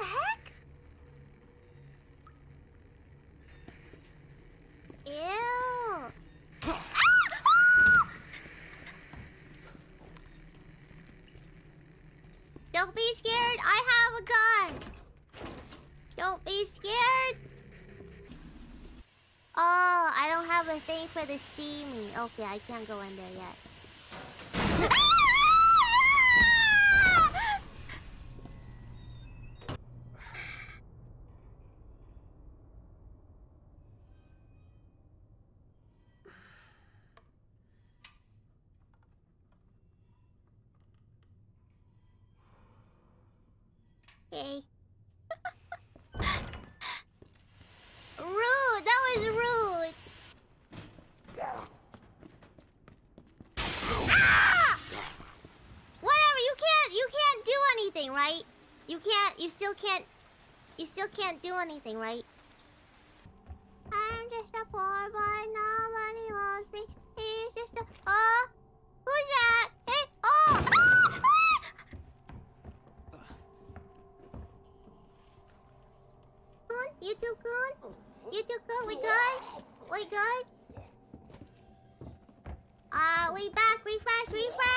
the heck? Ew. Ah! Don't be scared, I have a gun. Don't be scared. Oh, I don't have a thing for the steamy. Okay, I can't go in there yet. Ah! Okay. rude! That was rude! Ah! Whatever, you can't you can't do anything, right? You can't you still can't you still can't do anything, right? I'm just a poor boy, nobody You too, Kun? You too, Kun? We good? We good? Uh, we back. Refresh, refresh.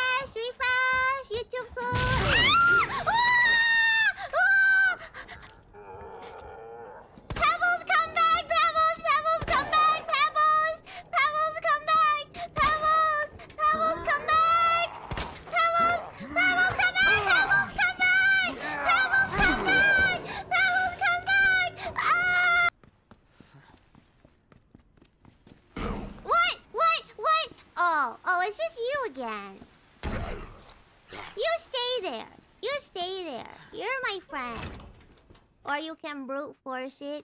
Oh, oh, it's just you again. You stay there. You stay there. You're my friend. Or you can brute force it.